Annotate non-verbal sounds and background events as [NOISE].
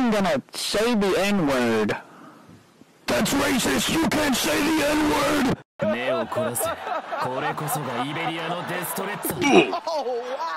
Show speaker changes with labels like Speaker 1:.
Speaker 1: I'm gonna say the N word.
Speaker 2: That's racist. You can't say the N word. [LAUGHS] [LAUGHS]